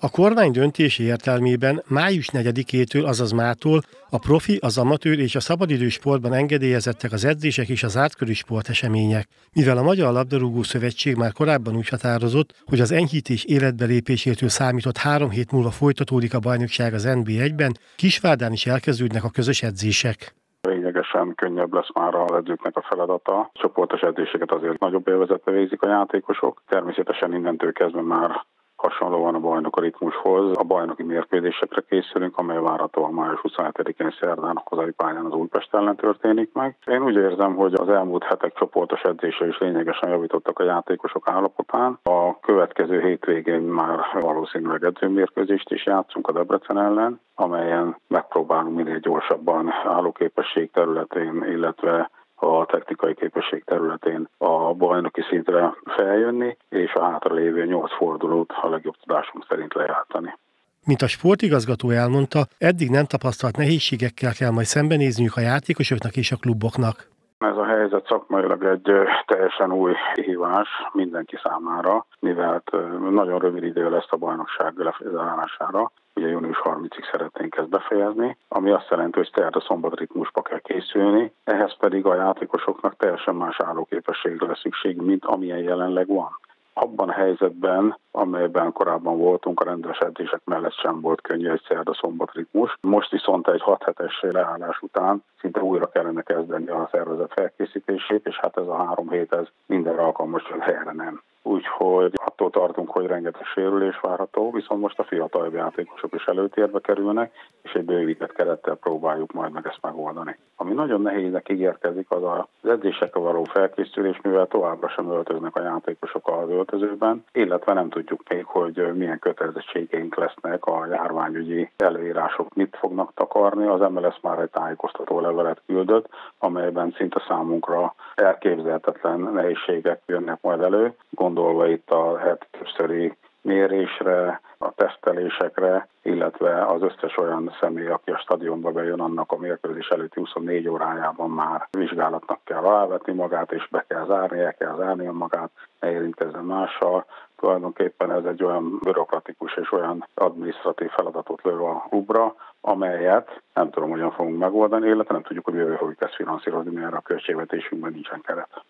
A kormány döntési értelmében május 4-től, azaz mától a profi, az amatőr és a szabadidős sportban engedélyezettek az edzések és az átkörű sportesemények. Mivel a Magyar Labdarúgó Szövetség már korábban úgy határozott, hogy az enyhítés életbelépésétől számított három hét múlva folytatódik a bajnokság az NB1-ben, Kisvárdán is elkezdődnek a közös edzések lényegesen könnyebb lesz már a edzőknek a feladata. Csoportos edzéseket azért nagyobb élvezetbe végzik a játékosok. Természetesen innentől kezdve már hasonlóan a bajnok ritmushoz. A bajnoki mérkőzésekre készülünk, amely várhatóan május 27-én szerdán a hazai pályán az Újpest ellen történik meg. Én úgy érzem, hogy az elmúlt hetek csoportos edzése is lényegesen javítottak a játékosok állapotán. A következő hétvégén már valószínűleg edzőmérkőzést is játszunk a Debrecen ellen, amelyen megpróbálunk minél gyorsabban állóképesség területén, illetve a technikai képesség területén a bajnoki szintre feljönni, és a hátralévő nyolc fordulót a legjobb tudásunk szerint lejátszani. Mint a sportigazgató elmondta, eddig nem tapasztalt nehézségekkel kell majd szembenézniük a játékosoknak és a kluboknak. Ez a helyzet szakmailag egy teljesen új hívás mindenki számára, mivel nagyon rövid idő lesz a bajnokság lezárására. Ugye június 30-ig szeretnénk ezt befejezni, ami azt jelenti, hogy szerda szombat ritmusba kell készülni, ehhez pedig a játékosoknak teljesen más állóképességre lesz szükség, mint amilyen jelenleg van abban a helyzetben, amelyben korábban voltunk, a rendes edzések mellett sem volt könnyű egy szerda szombat ritmus. Most viszont egy 6 hetes leállás után szinte újra kellene kezdeni a szervezet felkészítését, és hát ez a három hét ez minden alkalmas, hogy helyre nem. Úgyhogy attól tartunk, hogy rengeteg sérülés várható, viszont most a fiatal játékosok is előtérbe kerülnek, és egy bővített kerettel próbáljuk majd meg ezt megoldani. Ami nagyon nehéznek ígérkezik, az az edzésekre való felkészülés, mivel továbbra sem öltöznek a játékosok az öltözőben, illetve nem tudjuk még, hogy milyen kötelezettségeink lesznek a járványügyi előírások, mit fognak takarni. Az MLS már egy tájékoztató levelet küldött, amelyben szinte számunkra elképzelhetetlen nehézségek jönnek majd elő, gondolva itt a heti többszöri mérésre, a tesztelésekre, illetve az összes olyan személy, aki a stadionba bejön, annak a mérkőzés előtti 24 órájában már vizsgálatnak kell alávetni magát, és be kell zárni, el kell zárni magát, ne érintkezzen mással. Tulajdonképpen ez egy olyan bürokratikus és olyan adminisztratív feladatot lő a klubra, amelyet nem tudom, hogyan fogunk megoldani, illetve nem tudjuk, hogy jövő fogjuk ezt finanszírozni, mert a költségvetésünkben nincsen keret.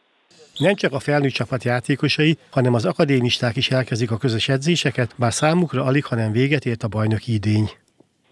Nem csak a felnőtt csapat játékosai, hanem az akadémisták is elkezdik a közös edzéseket, bár számukra alig, hanem véget ért a bajnoki idény.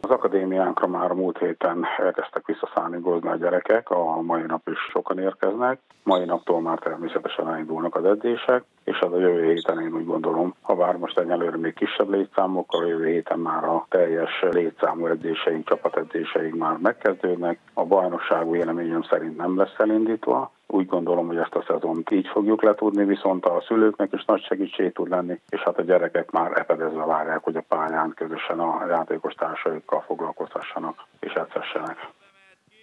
Az akadémiánkra már a múlt héten elkezdtek visszaszállni a gyerekek, a mai nap is sokan érkeznek. Mai naptól már természetesen elindulnak az edzések, és az a jövő héten én úgy gondolom, ha bár most egyelőre még kisebb létszámokkal, a jövő héten már a teljes létszámú edzéseink, csapatedzéseink már megkezdődnek. A bajnokság véleményem szerint nem lesz elindítva, úgy gondolom, hogy ezt a szezont így fogjuk letudni, viszont a szülőknek is nagy segítség tud lenni, és hát a gyerekek már epedezve várják, hogy a pályán közösen a játékos társaikkal foglalkozhassanak és edzessenek.